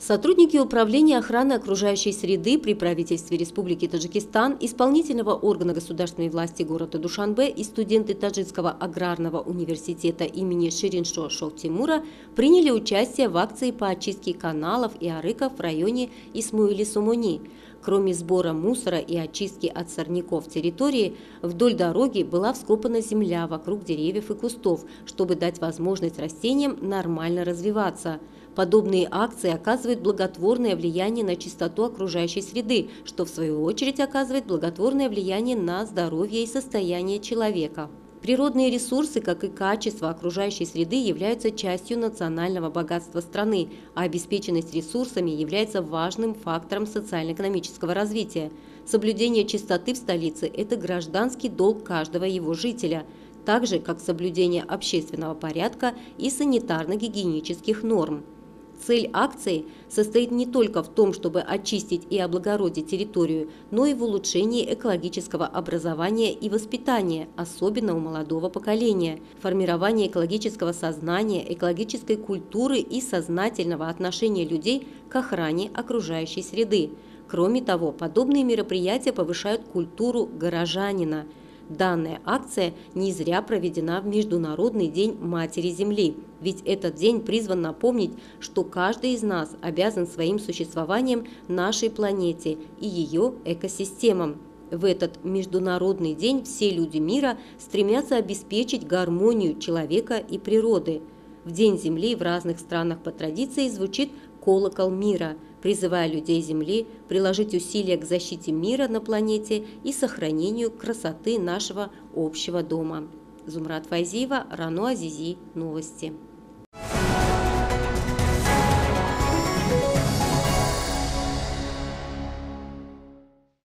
Сотрудники Управления охраны окружающей среды при правительстве Республики Таджикистан, исполнительного органа государственной власти города Душанбе и студенты Таджикского аграрного университета имени Шириншо Шох Тимура приняли участие в акции по очистке каналов и арыков в районе Исмуили-Сумуни. Кроме сбора мусора и очистки от сорняков территории, вдоль дороги была вскопана земля вокруг деревьев и кустов, чтобы дать возможность растениям нормально развиваться – Подобные акции оказывают благотворное влияние на чистоту окружающей среды, что в свою очередь оказывает благотворное влияние на здоровье и состояние человека. Природные ресурсы, как и качество окружающей среды, являются частью национального богатства страны, а обеспеченность ресурсами является важным фактором социально-экономического развития. Соблюдение чистоты в столице – это гражданский долг каждого его жителя, так же, как соблюдение общественного порядка и санитарно-гигиенических норм. Цель акции состоит не только в том, чтобы очистить и облагородить территорию, но и в улучшении экологического образования и воспитания, особенно у молодого поколения, формирование экологического сознания, экологической культуры и сознательного отношения людей к охране окружающей среды. Кроме того, подобные мероприятия повышают культуру горожанина – Данная акция не зря проведена в Международный день Матери Земли, ведь этот день призван напомнить, что каждый из нас обязан своим существованием нашей планете и ее экосистемам. В этот международный день все люди мира стремятся обеспечить гармонию человека и природы. В День Земли в разных странах по традиции звучит колокол мира, призывая людей Земли приложить усилия к защите мира на планете и сохранению красоты нашего общего дома. Зумрат Файзиева, Рано Азизи, Новости.